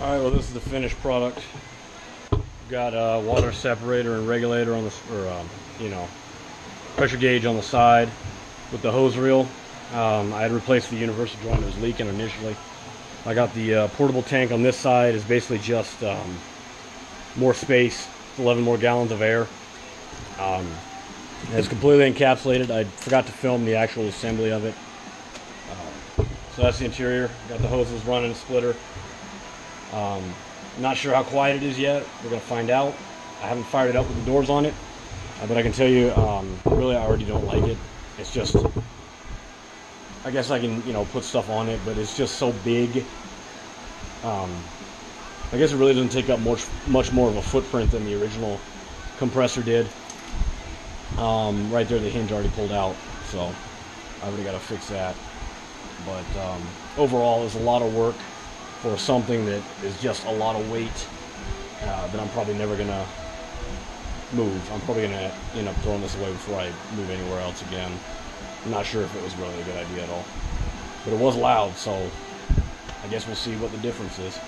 All right, well, this is the finished product. Got a water separator and regulator on the, or um, you know, pressure gauge on the side with the hose reel. Um, I had replaced the universal joint that was leaking initially. I got the uh, portable tank on this side is basically just um, more space, 11 more gallons of air. Um, it's completely encapsulated. I forgot to film the actual assembly of it. Uh, so that's the interior. Got the hoses running, splitter. Um, not sure how quiet it is yet. We're gonna find out. I haven't fired it up with the doors on it, uh, but I can tell you, um, really, I already don't like it. It's just, I guess I can, you know, put stuff on it, but it's just so big. Um, I guess it really doesn't take up much, much more of a footprint than the original compressor did. Um, right there, the hinge already pulled out, so I already got to fix that. But um, overall, it's a lot of work for something that is just a lot of weight uh, that I'm probably never gonna move. I'm probably gonna end up throwing this away before I move anywhere else again. I'm not sure if it was really a good idea at all, but it was loud, so I guess we'll see what the difference is.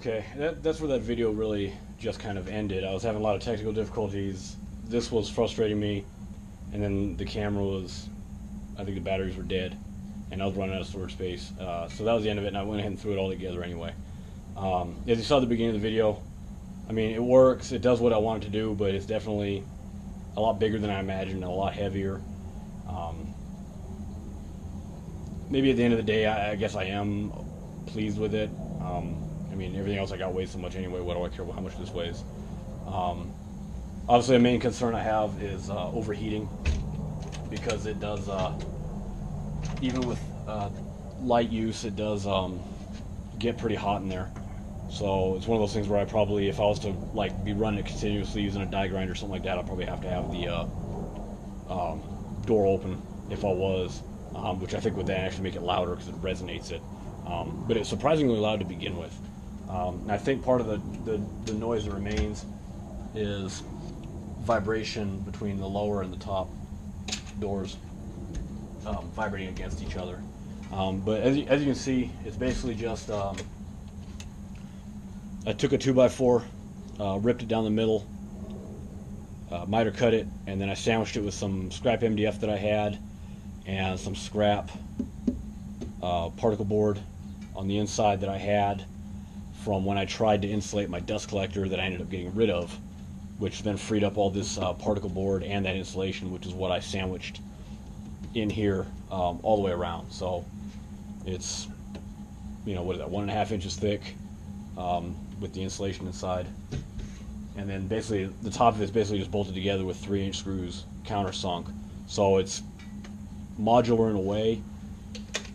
Okay, that, that's where that video really just kind of ended. I was having a lot of technical difficulties. This was frustrating me, and then the camera was, I think the batteries were dead, and I was running out of storage space. Uh, so that was the end of it, and I went ahead and threw it all together anyway. Um, as you saw at the beginning of the video, I mean, it works. It does what I want it to do, but it's definitely a lot bigger than I imagined, and a lot heavier. Um, maybe at the end of the day, I, I guess I am pleased with it. Um, I mean, everything else I got weighs so much anyway. What do I care how much this weighs? Um, obviously, a main concern I have is uh, overheating because it does, uh, even with uh, light use, it does um, get pretty hot in there. So it's one of those things where I probably, if I was to like be running it continuously using a die grinder or something like that, I'd probably have to have the uh, um, door open if I was, um, which I think would then actually make it louder because it resonates it. Um, but it's surprisingly loud to begin with. Um, and I think part of the, the, the noise that remains is vibration between the lower and the top doors um, vibrating against each other. Um, but as you, as you can see, it's basically just um, I took a 2x4, uh, ripped it down the middle, uh, miter cut it, and then I sandwiched it with some scrap MDF that I had and some scrap uh, particle board on the inside that I had from when I tried to insulate my dust collector that I ended up getting rid of, which then freed up all this uh, particle board and that insulation, which is what I sandwiched in here um, all the way around. So it's, you know, what is that, one and a half inches thick um, with the insulation inside. And then basically the top of it is basically just bolted together with three inch screws countersunk. So it's modular in a way.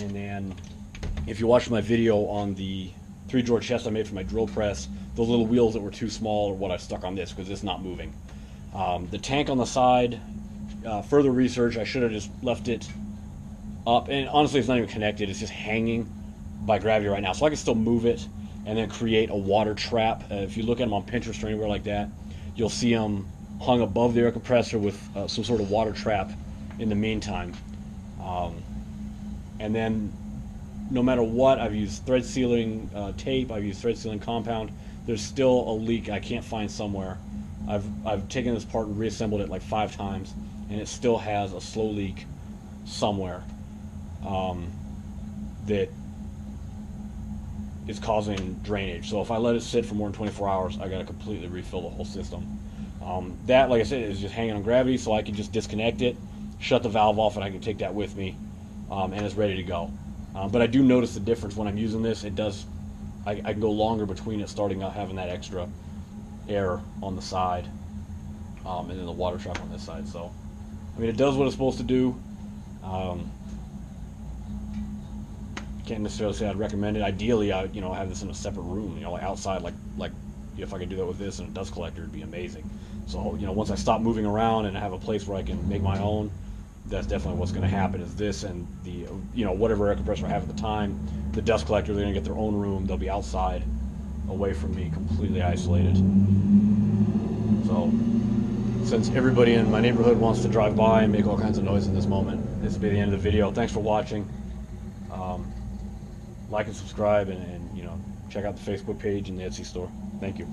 And then if you watch my video on the three drawer chest I made for my drill press, those little wheels that were too small are what I stuck on this because it's not moving. Um, the tank on the side, uh, further research, I should have just left it up. And honestly, it's not even connected. It's just hanging by gravity right now. So I can still move it and then create a water trap. Uh, if you look at them on Pinterest or anywhere like that, you'll see them hung above the air compressor with uh, some sort of water trap in the meantime. Um, and then no matter what, I've used thread sealing uh, tape, I've used thread sealing compound, there's still a leak I can't find somewhere. I've, I've taken this part and reassembled it like five times, and it still has a slow leak somewhere um, that is causing drainage. So if I let it sit for more than 24 hours, I got to completely refill the whole system. Um, that, like I said, is just hanging on gravity, so I can just disconnect it, shut the valve off, and I can take that with me, um, and it's ready to go. Um, but I do notice the difference when I'm using this. It does, I, I, can go longer between it starting out having that extra air on the side, um, and then the water trap on this side. So, I mean, it does what it's supposed to do. Um, can't necessarily say I'd recommend it. Ideally, I you know have this in a separate room, you know, like outside, like like if I could do that with this and a dust collector, it'd be amazing. So you know, once I stop moving around and I have a place where I can make my own, that's definitely what's going to happen. Is this and the you know whatever air compressor I have at the time, the dust collector, they're going to get their own room. They'll be outside, away from me, completely isolated. So since everybody in my neighborhood wants to drive by and make all kinds of noise in this moment, this will be the end of the video. Thanks for watching. Um, like and subscribe and, and you know check out the Facebook page and the Etsy store. Thank you.